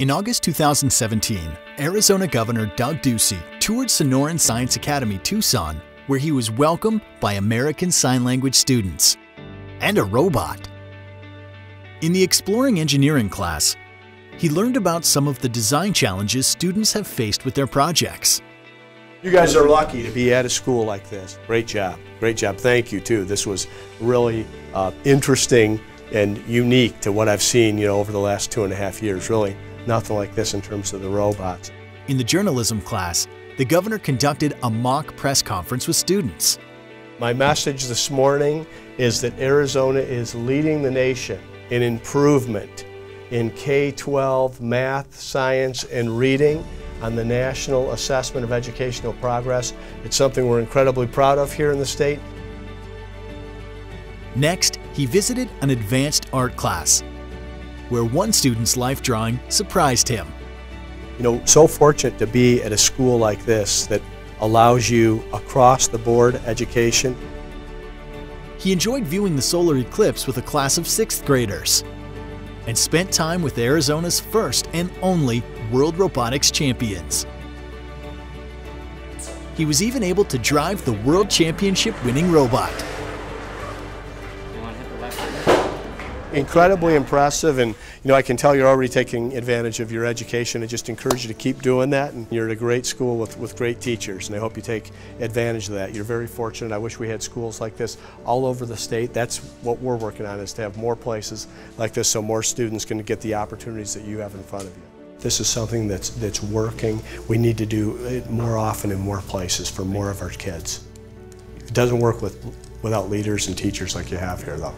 In August 2017, Arizona Governor Doug Ducey toured Sonoran Science Academy Tucson, where he was welcomed by American Sign Language students and a robot. In the Exploring Engineering class, he learned about some of the design challenges students have faced with their projects. You guys are lucky to be at a school like this. Great job. Great job. Thank you, too. This was really uh, interesting and unique to what I've seen, you know, over the last two and a half years. Really nothing like this in terms of the robots. In the journalism class, the governor conducted a mock press conference with students. My message this morning is that Arizona is leading the nation in improvement in K-12 math, science, and reading on the National Assessment of Educational Progress. It's something we're incredibly proud of here in the state. Next, he visited an advanced art class, where one student's life drawing surprised him. You know, so fortunate to be at a school like this that allows you across the board education. He enjoyed viewing the solar eclipse with a class of sixth graders and spent time with Arizona's first and only World Robotics Champions. He was even able to drive the World Championship winning robot. Incredibly impressive and you know I can tell you're already taking advantage of your education. I just encourage you to keep doing that and you're at a great school with, with great teachers and I hope you take advantage of that. You're very fortunate. I wish we had schools like this all over the state. That's what we're working on is to have more places like this so more students can get the opportunities that you have in front of you. This is something that's, that's working. We need to do it more often in more places for more of our kids. It doesn't work with, without leaders and teachers like you have here though.